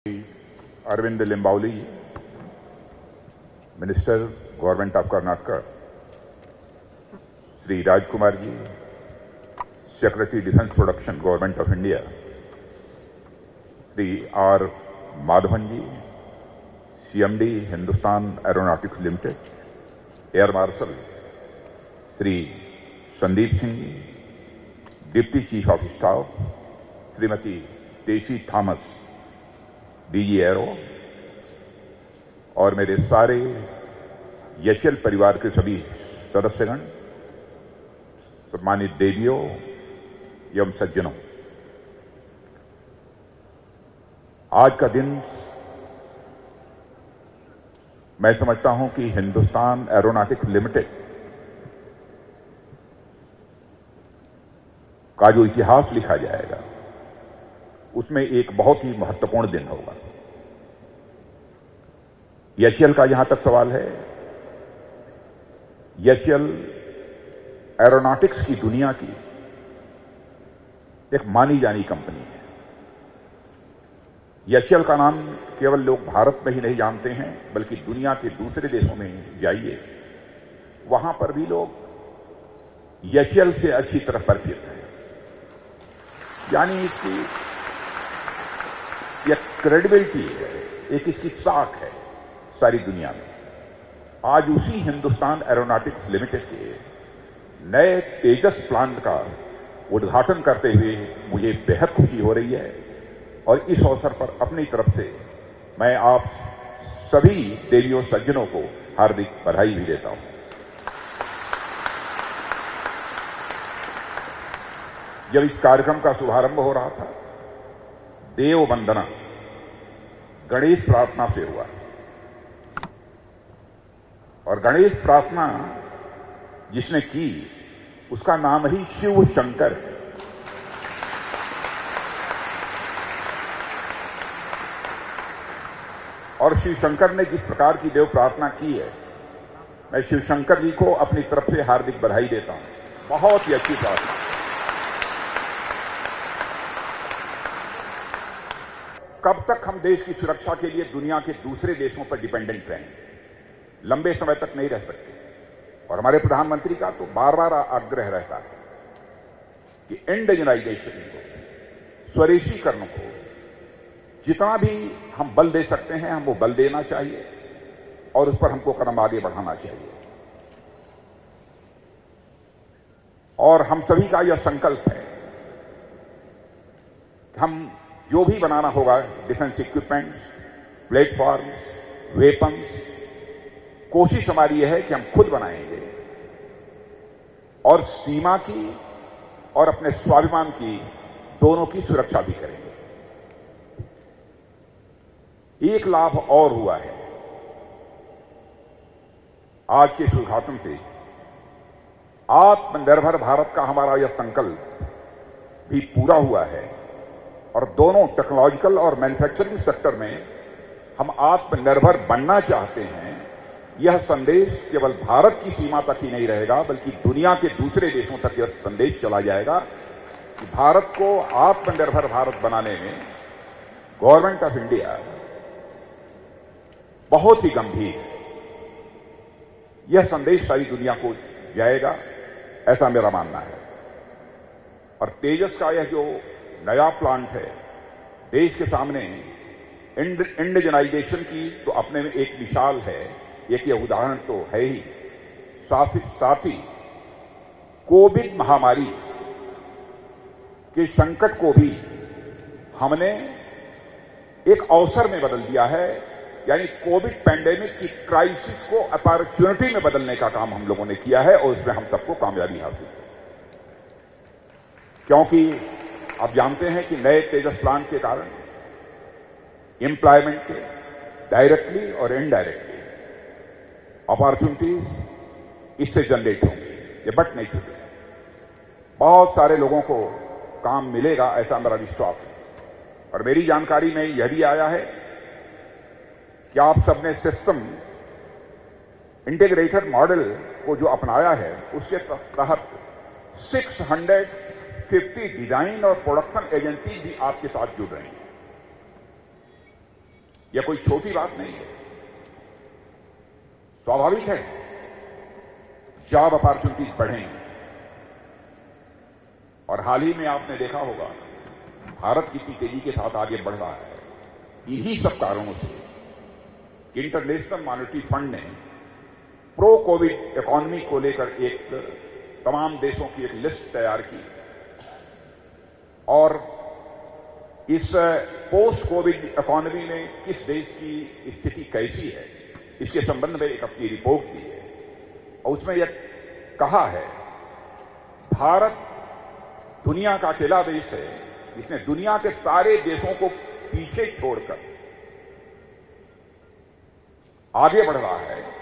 Arvind Limbavali, minister, government of Karnataka, Shri Rajkumar ji, secretary defence production government of India, Shri R Madhavan ji, CMD, Hindustan Aeronautics Limited, air marshal, Shri Sandeep Singh ji, deputy chief of staff, Shrimati Tessy Thomas DG arrow और मेरे सारे यशल परिवार के सभी सदस्यगण, सम्मानित देवियों एवं सज्जनों, आज का दिन मैं समझता हूँ कि हिंदुस्तान एरोनॉटिक्स लिमिटेड का जो इतिहास लिखा जाएगा उसमें एक बहुत ही महत्वपूर्ण दिन होगा। यशियल का यहाँ तक सवाल है, यशियल एरोनॉटिक्स की दुनिया की एक मानी जानी कंपनी है। यशियल का नाम केवल लोग भारत में ही नहीं जानते हैं, बल्कि दुनिया के दूसरे देशों में जाइए, वहाँ पर भी लोग यशियल से अच्छी तरह परिचित हैं। यानी इसकी यह क्रेडिबिलिटी है, एक इसकी साख है सारी दुनिया में। आज उसी हिंदुस्तान एरोनॉटिक्स लिमिटेड के नए तेजस प्लांट का उद्घाटन करते हुए मुझे बेहद खुशी हो रही है और इस अवसर पर अपनी तरफ़ से मैं आप सभी देवियों, सज्जनों को हार्दिक बधाई भी देता हूँ। जब इस कार्यक्रम का शुभारंभ हो रहा था देव वंदना गणेश प्रार्थना से हुआ। और गणेश प्रार्थना जिसने की, उसका नाम ही शिव शंकर है। और शिव शंकर ने जिस प्रकार की देव प्रार्थना की है, मैं शिव शंकर जी को अपनी तरफ़ से हार्दिक बधाई देता हूँ। बहुत ही अच्छी प्रार्थना। कब तक हम देश की सुरक्षा के लिए दुनिया के दूसरे देशों पर डिपेंडेंट रहेंगे? लंबे समय तक नहीं रह सकते। और हमारे प्रधानमंत्री का तो बार बार आग्रह रहता है कि इंडिजनाइजेशन को, स्वदेशीकरण को, जितना भी हम बल दे सकते हैं, हम वो बल देना चाहिए और उस पर हमको कदम आगे बढ़ाना चाहिए। और हम सभी का यह संकल्प है कि हम जो भी बनाना होगा डिफेंस इक्विपमेंट प्लेटफॉर्म वेपन्स कोशिश हमारी यह है कि हम खुद बनाएँगे। और सीमा की और अपने स्वाभिमान की दोनों की सुरक्षा भी करेंगे। एक लाभ और हुआ है। आज के इस उद्घाटन से आत्मनिर्भर भारत का हमारा यह संकल्प भी पूरा हुआ है। और दोनों टेक्नोलॉजिकल और मैन्युफैक्चरिंग सेक्टर में हम आत्मनिर्भर बनना चाहते हैं, यह संदेश केवल भारत की सीमा तक ही नहीं रहेगा, बल्कि दुनिया के दूसरे देशों तक यह संदेश चला जाएगा कि भारत को आत्मनिर्भर भारत बनाने में गवर्नमेंट ऑफ़ इंडिया बहुत ही गंभीर है। यह संदेश सारी दुनिया को जाएगा, ऐसा मेरा मानना है। और तेजस का यह जो नया प्लांट है। देश के सामने इंडिजनाइजेशन की तो अपने में एक मिसाल है। एक यह उदाहरण तो है ही। साथ ही साथ ही कोविड महामारी के संकट को भी हमने एक अवसर में बदल दिया है। यानी कोविड पैंडेमिक की क्राइसिस को अपॉर्चुनिटी में बदलने का काम हम लोगों ने किया है और उसमें हम सबको कामयाबी हासिल क्योंकि आप जानते हैं कि नए तेजस प्लांट के कारण एम्प्लॉयमेंट के डायरेक्टली और इनडायरेक्टली अपॉर्चुनिटीज़ इससे जनरेट होंगी, ये बट नहीं छूटे बहुत सारे लोगों को काम मिलेगा, ऐसा मेरा विश्वास है। और मेरी जानकारी में यह भी आया है कि आप सबने सिस्टम इंटीग्रेटेड मॉडल को जो अपनाया है, उसके तहत 650 डिज़ाइन और प्रोडक्शन एजेंसी भी आपके साथ जुड़ रही हैं। यह कोई छोटी बात नहीं है। स्वाभाविक है जॉब अपॉर्चुनिटीज़ बढ़ेंगी। और हाल ही में आपने देखा होगा, भारत कितनी तेज़ी के साथ आगे बढ़ रहा है। इन्हीं सब कारणों से इंटरनेशनल मॉनिटरी फंड ने प्रो कोविड इकोनॉमी को लेकर एक तमाम देशों की एक लिस्ट तैयार की। और इस पोस्ट कोविड इकोनॉमी में किस देश की स्थिति कैसी है, इसके संबंध में एक अपनी रिपोर्ट दी है। और उसमें यह कहा है, भारत दुनिया का अकेला देश है, जिसने दुनिया के सारे देशों को पीछे छोड़कर आगे बढ़ रहा है।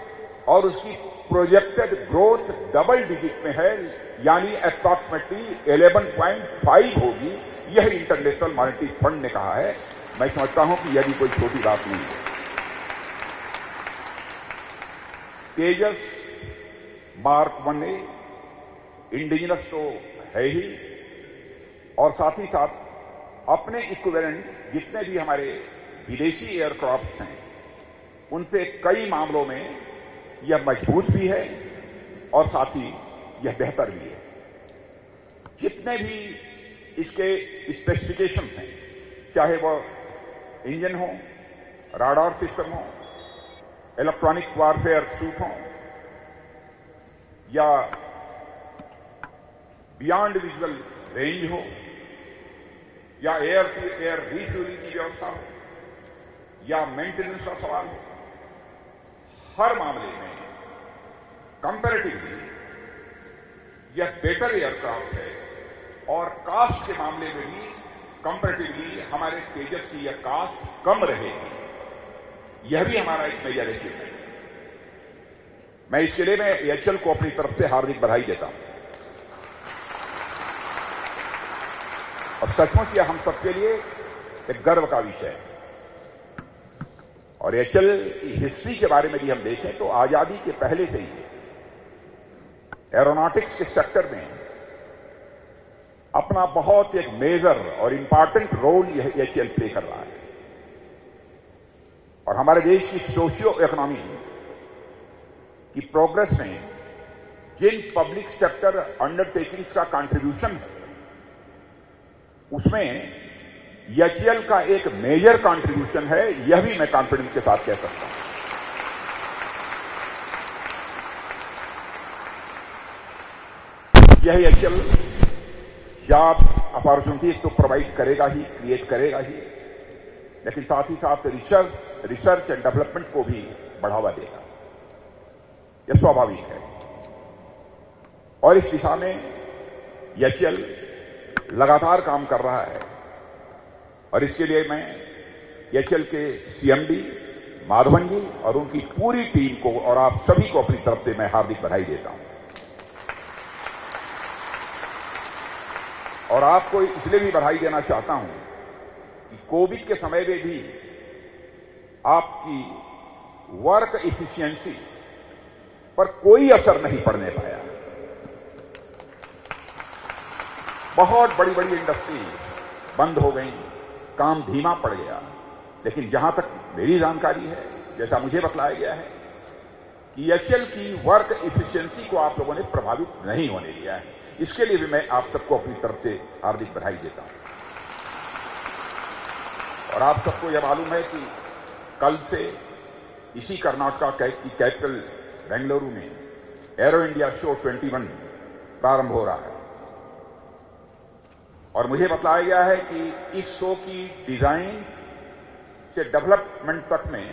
और उसकी प्रोजेक्टेड ग्रोथ डबल डिजिट में है, यानी अप्रॉक्सिमेटली 11.5 होगी। यह इंटरनेशनल मॉनिटरी फंड ने कहा है। मैं समझता हूँ कि यह भी कोई छोटी बात नहीं है। Tejas, mark one A indigenous तो है ही। और साथ ही साथ अपने इक्विवेलेंट जितने भी हमारे विदेशी एयरक्राफ्ट हैं, उनसे कई मामलों में यह मज़बूत भी है और साथ ही यह बेहतर भी है। जितने भी इसके स्पेसिफिकेशन हैं, चाहे वह इंजन हो राडार सिस्टम हो इलेक्ट्रॉनिक वारफेयर सूट हो, या बियॉन्ड विजुअल रेंज हो, या एयर टू एयर रिफ्यूलिंग की व्यवस्था हो, या मेंटेनेंस का सवाल हो, हर मामले में कंपेरेटिवली यह बेटर एयरक्राफ्ट है और कास्ट के मामले में भी कंपेरेटिवली हमारे तेजस की यह कास्ट कम रहेगी। यह भी हमारा एक मेजर अचीवमेंट है। मैं इसके लिए मैं एचएल को अपनी तरफ़ से हार्दिक बधाई देता हूँ। और सचमुच यह हम सबके लिए एक गर्व का विषय है। और एचएल की हिस्ट्री के बारे में भी हम देखें तो आज़ादी के पहले से ही एरोनॉटिक्स के सेक्टर में अपना बहुत एक मेजर और इंपॉर्टेंट रोल यह एचएल प्ले कर रहा है। और हमारे देश की सोशियो इकोनॉमी की प्रोग्रेस में जिन पब्लिक सेक्टर अंडरटेकिंग्स का कंट्रीब्यूशन है, उसमें एचएल का एक मेजर कंट्रीब्यूशन है, यह भी मैं कॉन्फिडेंस के साथ कह सकता हूँ। यह एचएल जॉब अपॉर्चुनिटीज़ तो प्रोवाइड करेगा ही क्रिएट करेगा ही। लेकिन साथ ही साथ रिसर्च रिसर्च एंड डेवलपमेंट को भी बढ़ावा देगा। यह स्वाभाविक है। और इस दिशा में एचएल लगातार काम कर रहा है। और इसके लिए मैं एचएल के सीएमडी माधवन जी और उनकी पूरी टीम को और आप सभी को अपनी तरफ़ से मैं हार्दिक बधाई देता हूँ। और आपको इसलिए भी बधाई देना चाहता हूँ कि कोविड के समय में भी आपकी वर्क इफिशियंसी पर कोई असर नहीं पड़ने पाया। बहुत बड़ी बड़ी इंडस्ट्री बंद हो गई, काम धीमा पड़ गया। लेकिन जहाँ तक मेरी जानकारी है, जैसा मुझे बतलाया गया है, कि एचएल की वर्क इफिशियंसी को आप लोगों ने प्रभावित नहीं होने दिया है। इसके लिए भी मैं आप सबको अपनी तरफ़ से हार्दिक बधाई देता हूँ। और आप सबको यह मालूम है कि कल से इसी कर्नाटका की कैपिटल बेंगलुरु में एरो इंडिया शो 21 प्रारंभ हो रहा है। और मुझे बताया गया है कि इस शो की डिज़ाइन से डेवलपमेंट तक में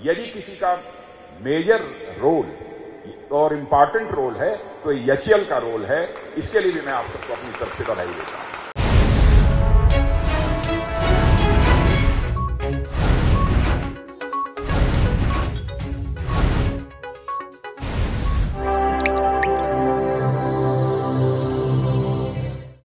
यदि किसी का मेजर रोल और इंपॉर्टेंट रोल है तो यचियल का रोल है, इसके लिए भी मैं आप सबको अपनी तरफ़ से बधाई देता हूँ।